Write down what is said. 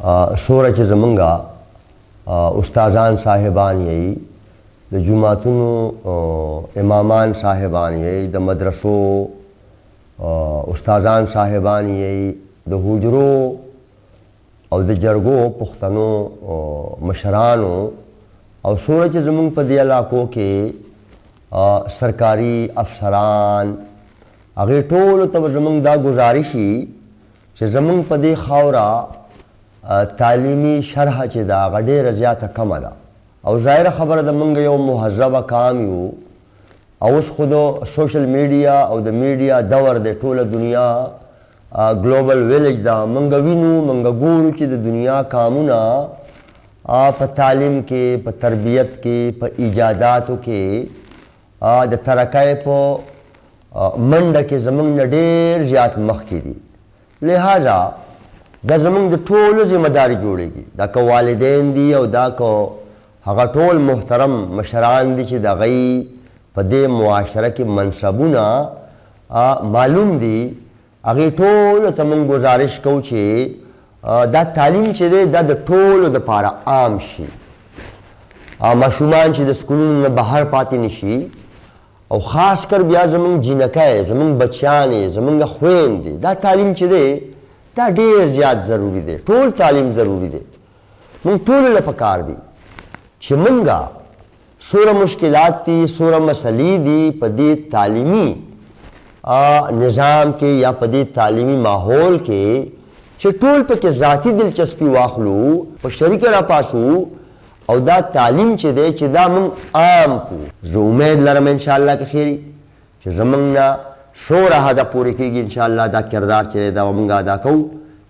شوره چې زمونږه استادان صاحبان یې د جماعتونو امامان صاحبان یې د مدرسو استادان صاحبان یې د حجرو او د جرګو پښتنو مشرانو او شوره چې زمونږ په دې علاقو کې سرکاري افسران هغوی ټولو ته به زموږ دا ګزارش وي چې زموږ په دې خاوره تعلیمي شرح چې ده هغه ډېره زیاته کمه ده او ظاهره خبره ده موږ یو مهذبه قام یو او اوس خو د سوشل میډیا او د میډیا دور دی ټوله دنیا ګلوبل ویلیج ده موږ وینو موږ ګورو چې د دنیا قامونه په تعلیم کې په تربیت کې په ایجاداتو کې د ترکۍ په منډه کې زمونږ نه ډېر زیات مخکې دي لهذا دا زمونږ د ټولو ذمه داري جوړېږي دا که والدین دي او دا که هغه ټول محترم مشران دي چې د غي په دې معاشره کې منصبونه معلوم دي هغې ټولو ته مونږ ګزارش کوو چې دا تعلیم چې دی دا د ټولو دپاره عام شي او ماشومان چې د سکولونو نه بهر پاتې نشي او خاص کر بیا زمونږ جینکۍ زمونږ بچیانې زمونږ خویندې دا تعلیم چې دی دا ډېر زیات ضروري دی ټول تعلیم ضروري دی مونږ ټولو له پکار دی چې مونږ څوره مشکلات دي څوره مسلې دي په دې تعلیمي نظام کې یا په دې تعلیمي ماحول کې چې ټول پکې ذاتي دلچسپي واخلو په شریکه راپاسو او دا تعلیم چې دی چې دا مونږ عام کو زه امید لرم انشاءالله که خیري چې زمونږ نه څوره حده پورې کېږي انشاءالله دا کردار چې دی دا به مونږ ادا کوو